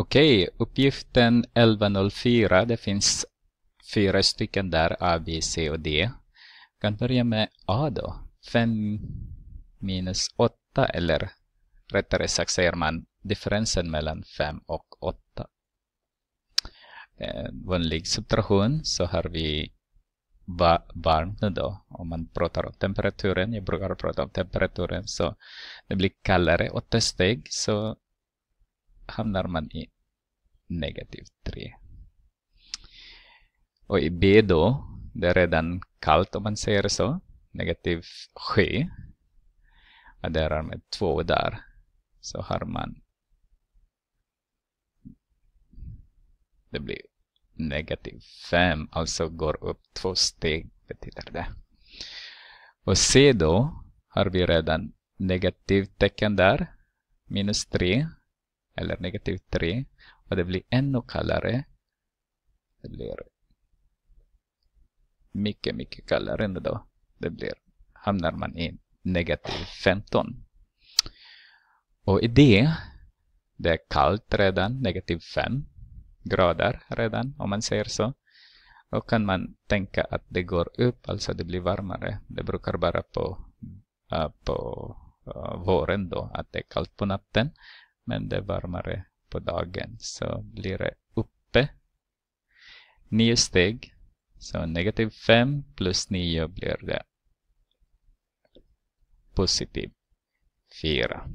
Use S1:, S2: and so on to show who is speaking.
S1: Okej, uppgiften 1104. Det finns fyra stycken där, A, B, C och D. Jag kan börja med A då. 5 minus 8 eller rättare sagt säger man differensen mellan 5 och 8. En eh, vanlig subtraktion så har vi varmt nu då. Om man pratar om temperaturen, jag brukar prata om temperaturen, så det blir kallare åtta steg så hamnar man i negativ 3. Och i B då, det är redan kallt om man säger så, negativ 7. Adderar med 2 där, så har man det blir negativ 5, alltså går upp två steg betyder det. Och C då har vi redan negativt tecken där, minus 3 eller negativ 3 och det blir ännu kallare. Det blir mycket, mycket kallare än då. Det blir, hamnar man i negativ 15. Och i det, det är kallt redan, negativ 5 grader redan, om man säger så. Då kan man tänka att det går upp, alltså det blir varmare. Det brukar vara på, uh, på uh, våren då, att det är kallt på natten. Men det är varmare på dagen. Så blir det uppe. Nio steg. Så negativ 5 plus 9 blir det positiv 4.